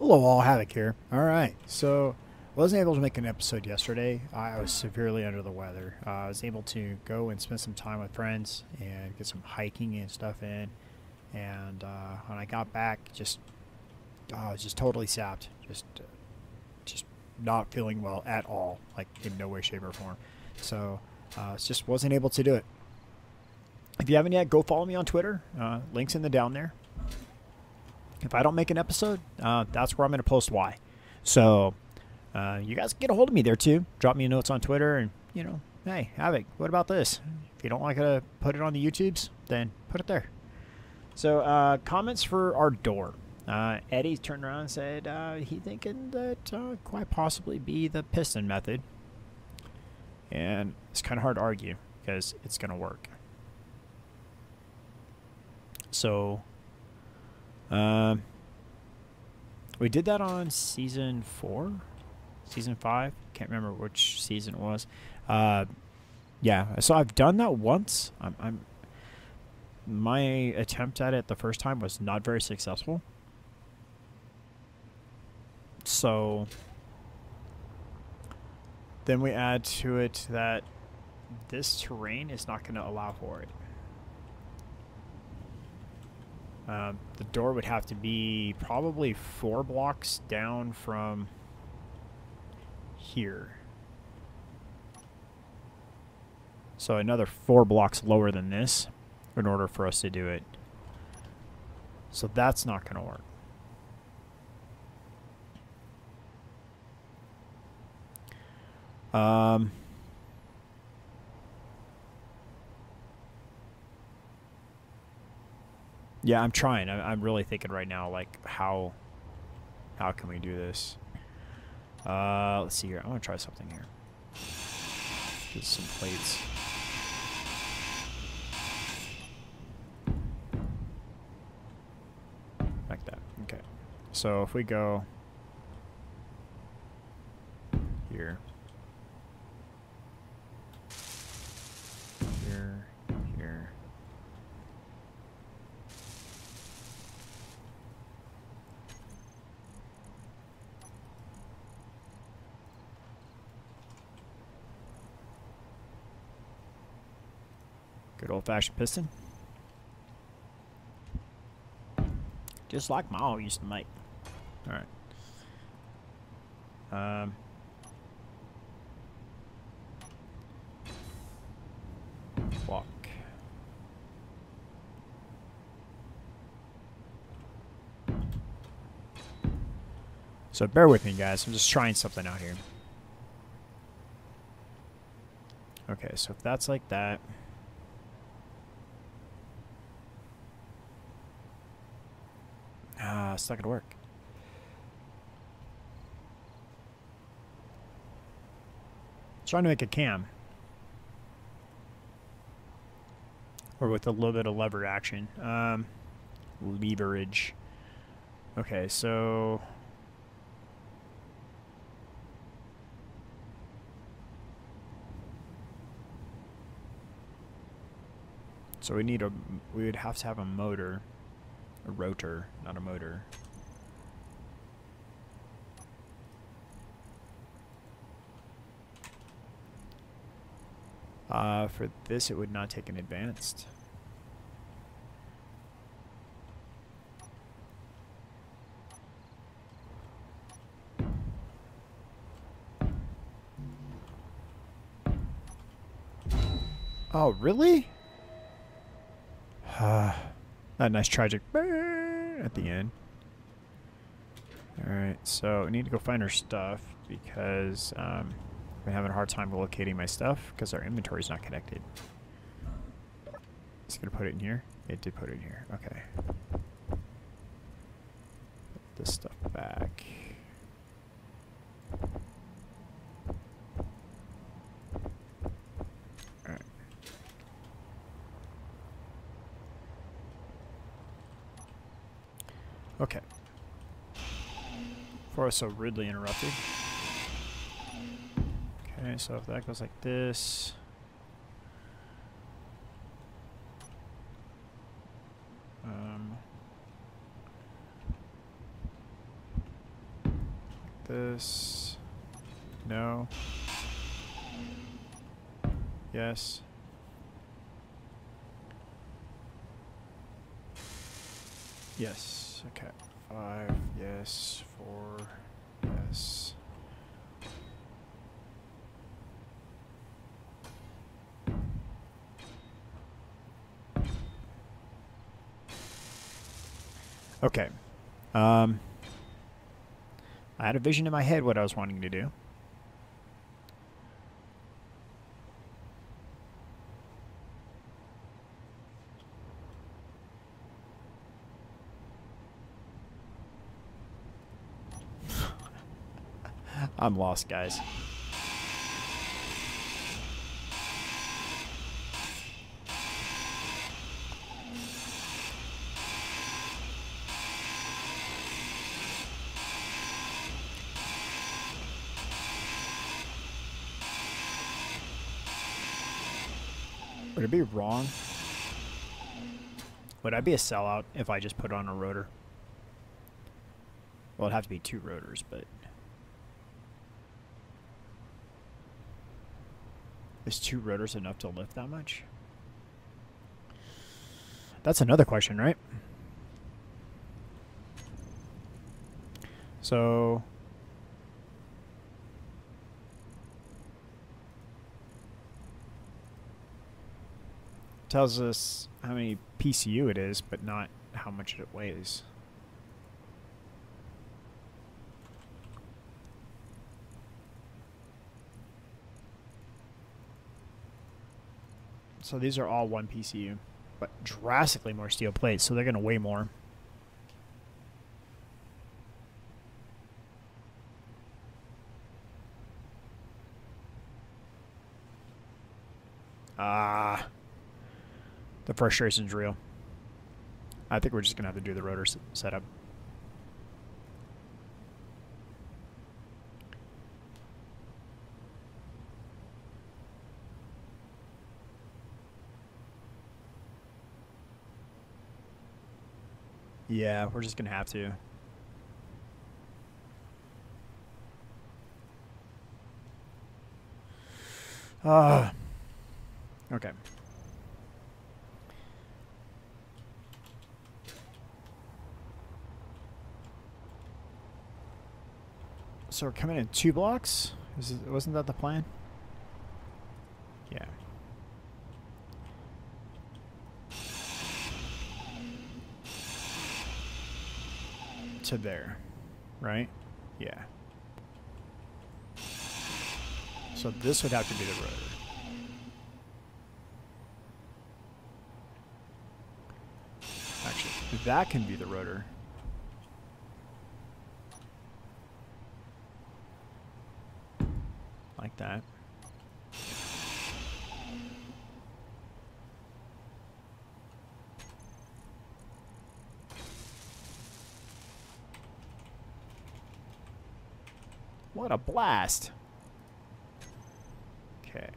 Hello, all. Havoc here. All right. So, wasn't able to make an episode yesterday. I was severely under the weather. Uh, I was able to go and spend some time with friends and get some hiking and stuff in. And uh, when I got back, just I was just totally sapped. Just, uh, just not feeling well at all. Like in no way, shape, or form. So, uh, just wasn't able to do it. If you haven't yet, go follow me on Twitter. Uh, links in the down there if I don't make an episode, uh, that's where I'm going to post why. So uh, you guys get a hold of me there too. Drop me notes on Twitter and, you know, hey, Havoc, what about this? If you don't like to put it on the YouTubes, then put it there. So uh, comments for our door. Uh, Eddie turned around and said uh, he thinking that uh, quite possibly be the piston method. And it's kind of hard to argue because it's going to work. So um, we did that on season four, season five. Can't remember which season it was. Uh, yeah, so I've done that once. I'm, I'm my attempt at it the first time was not very successful. So then we add to it that this terrain is not going to allow for it. Um, the door would have to be probably four blocks down from here. So another four blocks lower than this in order for us to do it. So that's not going to work. Um, Yeah, I'm trying. I, I'm really thinking right now, like how how can we do this? Uh, let's see here. I want to try something here. Just some plates. Like that. Okay. So if we go here. Here. Here. Good old fashioned piston. Just like my all used to make. Alright. Um walk. So bear with me guys, I'm just trying something out here. Okay, so if that's like that. It's not gonna work. Trying to make a cam. Or with a little bit of lever action. Um, leverage. Okay, so... So we need a, we would have to have a motor, a rotor, not a motor. Uh, for this, it would not take an advanced. Oh, really? nice tragic at the end. Alright, so we need to go find our stuff because um, I'm having a hard time locating my stuff because our inventory is not connected. It's going to put it in here. It did put it in here. Okay. Put this stuff back. Alright. So rudely interrupted. Okay, so if that goes like this. Um, this. No. Yes. Yes. Okay. Five. Yes. Four. Yes. Okay. Um, I had a vision in my head what I was wanting to do. I'm lost, guys. Would it be wrong? Would I be a sellout if I just put on a rotor? Well, it'd have to be two rotors, but... Is two rotors enough to lift that much? That's another question, right? So... Tells us how many PCU it is, but not how much it weighs. So these are all one PCU, but drastically more steel plates, so they're going to weigh more. Ah. The frustration's real. I think we're just going to have to do the rotor setup. Yeah, we're just going to have to. Uh, okay. So we're coming in two blocks? Is it, wasn't that the plan? Yeah. To there, right? Yeah. So this would have to be the rotor. Actually, that can be the rotor. like that. What a blast. Okay.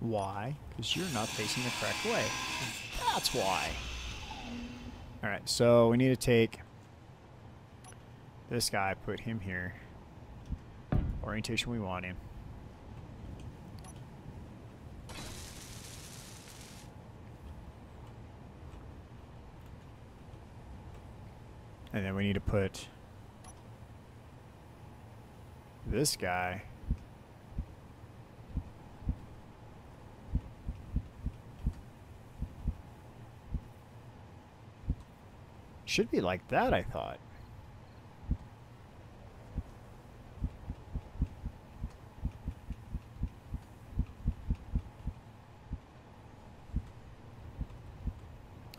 Why? Because you're not facing the correct way. That's why. Alright, so we need to take this guy, put him here. Orientation we want him. And then we need to put this guy should be like that, I thought.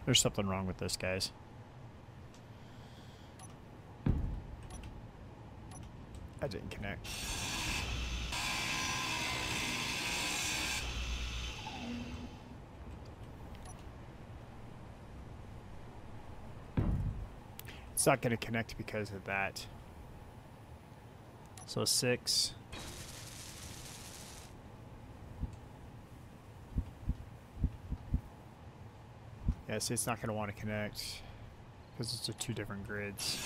There's something wrong with this, guys. I didn't connect. It's not going to connect because of that. So six. Yeah, see, it's not going to want to connect because it's a two different grids.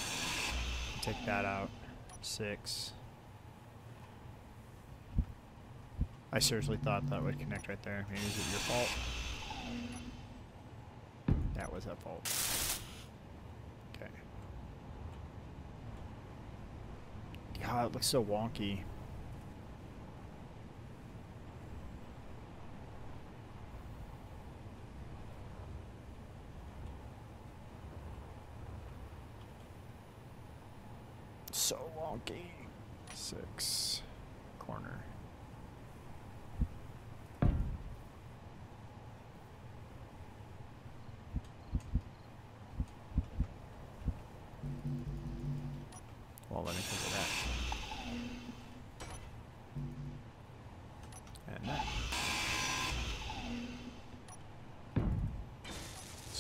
Take that out. Six. I seriously thought that would connect right there. Maybe is it your fault? That was a fault. Okay. God, it looks so wonky. So wonky. Six. Corner.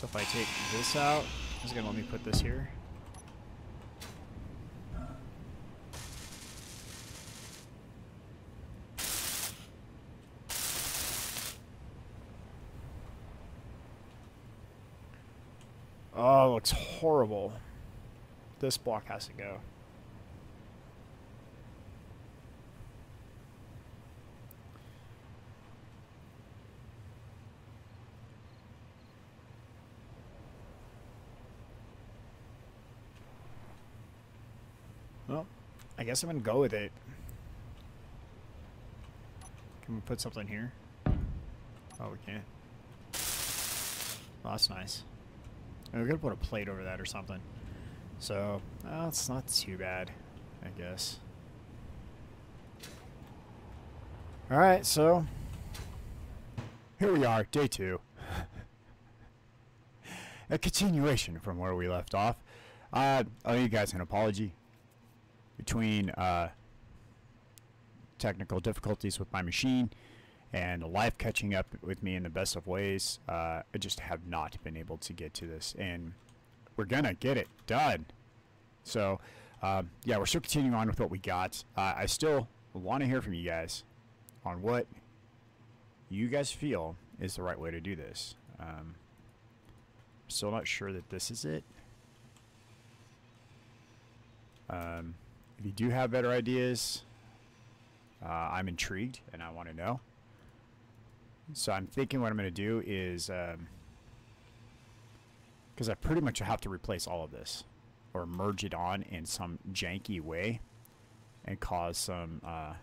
So if I take this out, it's going to let me put this here. Oh, it looks horrible. This block has to go. Well, I guess I'm going to go with it. Can we put something here? Oh, we can't. Well, that's nice. We're going to put a plate over that or something. So, well, it's not too bad, I guess. Alright, so... Here we are, day two. a continuation from where we left off. Uh, I'll you guys an apology between uh, technical difficulties with my machine and life catching up with me in the best of ways. Uh, I just have not been able to get to this, and we're gonna get it done. So, um, yeah, we're still continuing on with what we got. Uh, I still want to hear from you guys on what you guys feel is the right way to do this. Um, still not sure that this is it. Um, if you do have better ideas, uh, I'm intrigued and I want to know. So I'm thinking what I'm going to do is, because um, I pretty much have to replace all of this or merge it on in some janky way and cause some uh,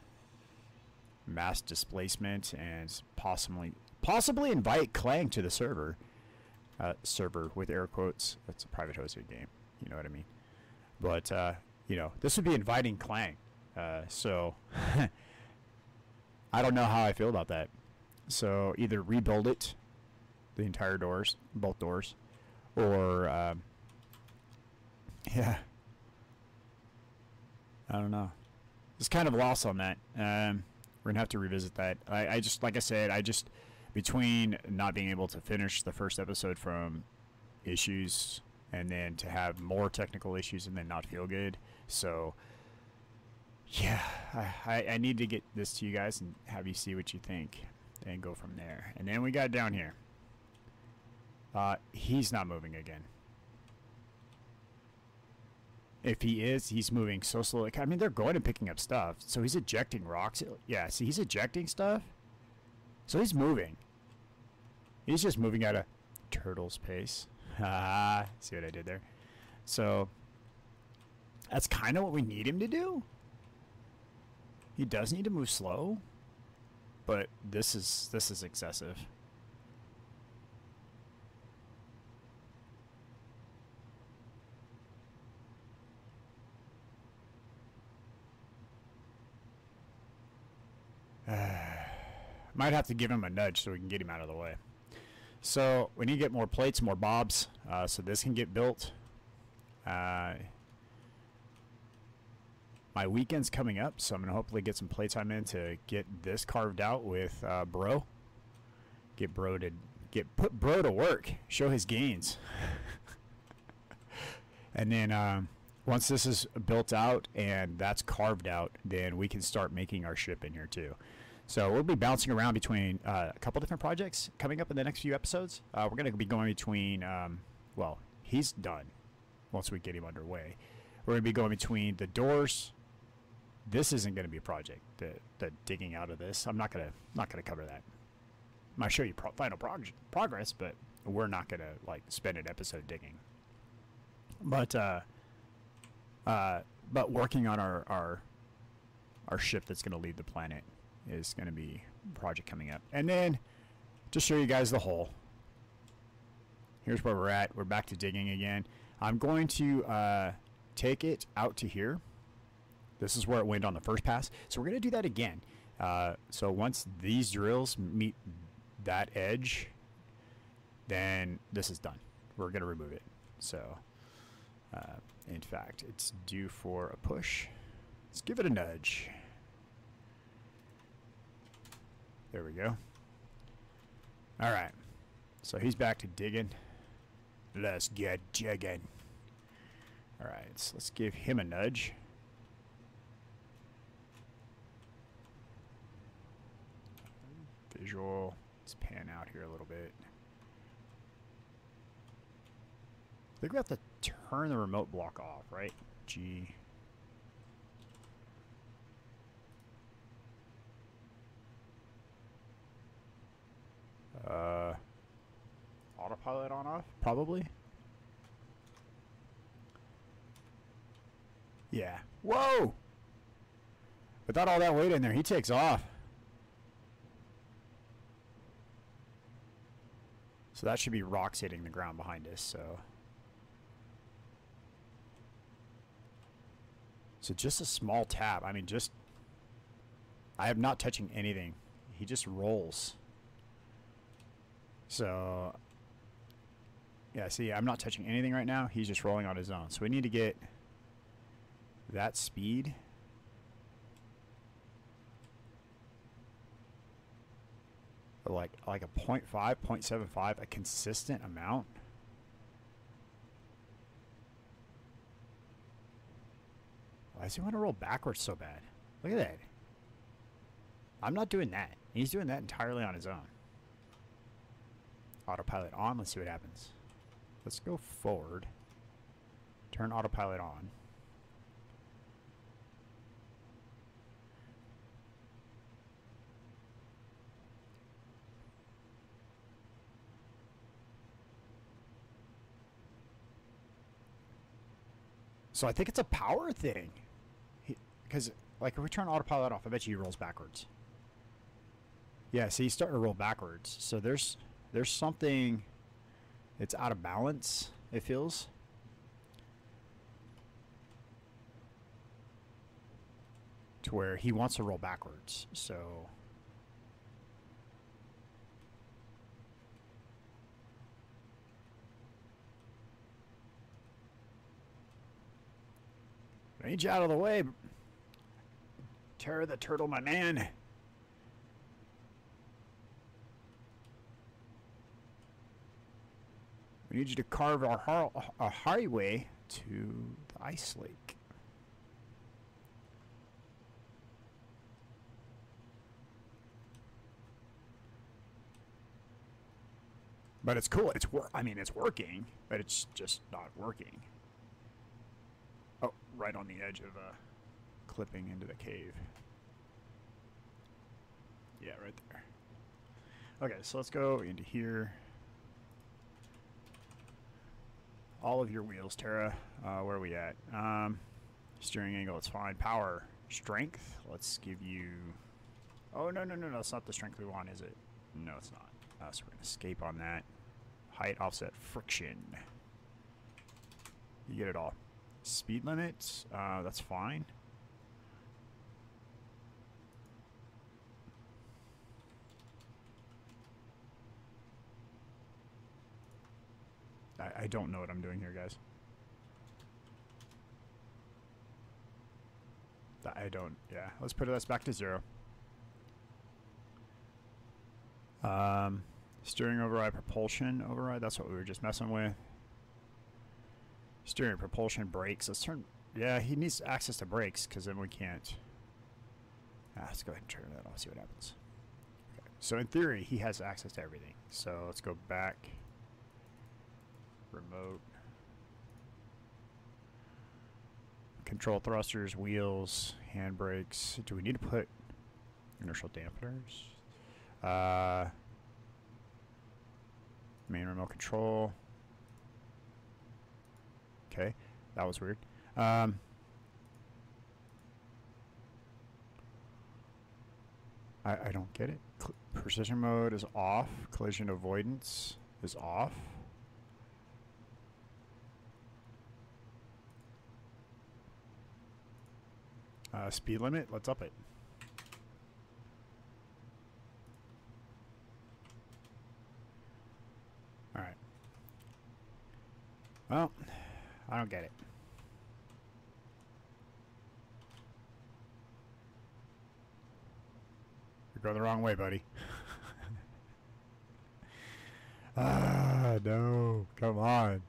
mass displacement and possibly possibly invite Clang to the server. Uh, server with air quotes. That's a private hosted game. You know what I mean? But uh, you know, this would be inviting Clang. Uh, so I don't know how I feel about that. So either rebuild it, the entire doors, both doors, or um, yeah, I don't know. It's kind of lost on that. Um, we're gonna have to revisit that. I, I just, like I said, I just between not being able to finish the first episode from issues and then to have more technical issues and then not feel good. So yeah, I, I need to get this to you guys and have you see what you think and go from there. And then we got down here. Uh, he's not moving again. If he is, he's moving so slowly. I mean, they're going and picking up stuff. So he's ejecting rocks. Yeah, see, he's ejecting stuff. So he's moving. He's just moving at a turtle's pace. Ah, see what I did there? So that's kind of what we need him to do. He does need to move slow, but this is this is excessive. Might have to give him a nudge so we can get him out of the way. So we need to get more plates, more bobs, uh, so this can get built. Uh, my weekend's coming up, so I'm gonna hopefully get some playtime in to get this carved out with uh, Bro. Get Bro to get put Bro to work, show his gains, and then um, once this is built out and that's carved out, then we can start making our ship in here too. So we'll be bouncing around between uh, a couple different projects coming up in the next few episodes. Uh, we're going to be going between, um, well, he's done once we get him underway. We're to be going between the doors. This isn't going to be a project. The, the digging out of this, I'm not going to not to cover that. I might show you pro- final prog- progress, but we're not going to like spend an episode digging. But uh, uh, but working on our our our ship that's going to leave the planet is going to be project coming up. And then to show you guys the hole, here's where we're at. We're back to digging again. I'm going to uh, take it out to here. This is where it went on the first pass. So we're going to do that again. Uh, so once these drills meet that edge, then this is done. We're going to remove it. So, uh, in fact, it's due for a push. Let's give it a nudge. There we go. All right. So he's back to digging. Let's get jigging. All right. So let's give him a nudge. Visual. Let's pan out here a little bit. I think we have to turn the remote block off, right? G. Uh, autopilot on off? Probably. Yeah. Whoa! Without all that weight in there, he takes off. So that should be rocks hitting the ground behind us, so... So just a small tap. I mean, just... I am not touching anything. He just rolls. So, yeah, see, I'm not touching anything right now. He's just rolling on his own. So we need to get that speed. Like like a 0 0.5, 0.75, a consistent amount. Why does he want to roll backwards so bad? Look at that. I'm not doing that. He's doing that entirely on his own. Autopilot on. Let's see what happens. Let's go forward. Turn autopilot on. So I think it's a power thing. Because, like, if we turn autopilot off, I bet you he rolls backwards. Yeah, see, he's starting to roll backwards. So there's there's something it's out of balance, it feels. To where he wants to roll backwards, so You out of the way. Terror the turtle, my man. We need you to carve our, our highway to the ice lake. But it's cool. It's wor I mean, it's working, but it's just not working. Oh, right on the edge of uh, clipping into the cave. Yeah, right there. Okay, so let's go into here. All of your wheels, Tara. Uh, where are we at? Um, steering angle, it's fine. Power, strength. Let's give you... Oh, no, no, no, no. That's not the strength we want, is it? No, it's not. Uh, so we're going to escape on that. Height, offset, friction. You get it all. Speed limit, uh, that's fine. I, I don't know what I'm doing here, guys. I don't, yeah. Let's put us back to zero. Um, steering override, propulsion override, that's what we were just messing with. Steering, propulsion, brakes. Let's turn, yeah, he needs access to brakes because then we can't. Ah, let's go ahead and turn that off, see what happens. Okay. So in theory, he has access to everything. So let's go back. Remote. Control thrusters, wheels, handbrakes. Do we need to put inertial dampeners? Uh, main remote control. Okay, that was weird. Um, I, I don't get it. Cl precision mode is off. Collision avoidance is off. Uh, speed limit, let's up it. Alright. Well, I don't get it. You're going the wrong way, buddy. ah, no. Come on.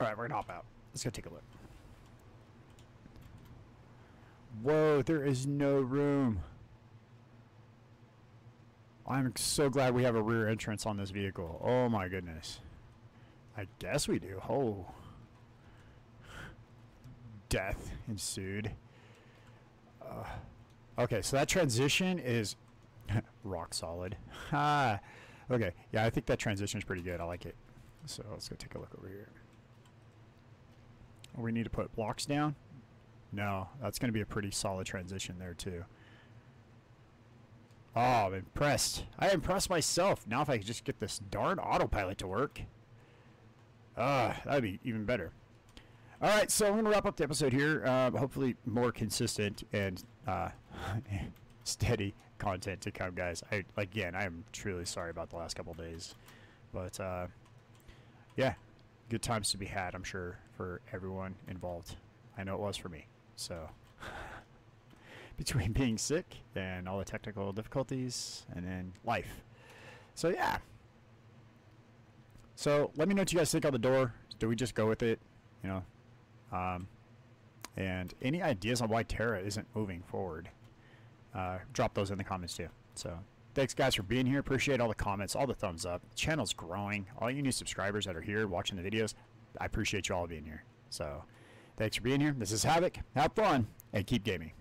Alright, we're gonna hop out. Let's go take a look. Whoa, there is no room. I'm so glad we have a rear entrance on this vehicle. Oh my goodness. I guess we do. Oh. Death ensued. Uh, okay, so that transition is rock solid. Ah. okay, yeah, I think that transition is pretty good. I like it. So let's go take a look over here. We need to put blocks down. No, that's going to be a pretty solid transition there too. Oh, I'm impressed. I impressed myself. Now if I could just get this darn autopilot to work. Ah, uh, that'd be even better. All right, so I'm going to wrap up the episode here. Uh, hopefully more consistent and uh, steady content to come, guys. I Again, I'm truly sorry about the last couple days. But, uh, yeah, good times to be had, I'm sure, for everyone involved. I know it was for me. So, between being sick and all the technical difficulties and then life. So, yeah. So, let me know what you guys think on the door. Do we just go with it? You know? Um, and any ideas on why Terra isn't moving forward? Uh, drop those in the comments too. So, Thanks, guys, for being here. Appreciate all the comments, all the thumbs up. The channel's growing. All you new subscribers that are here watching the videos, I appreciate you all being here. So, thanks for being here. This is Havoc. Have fun, and keep gaming.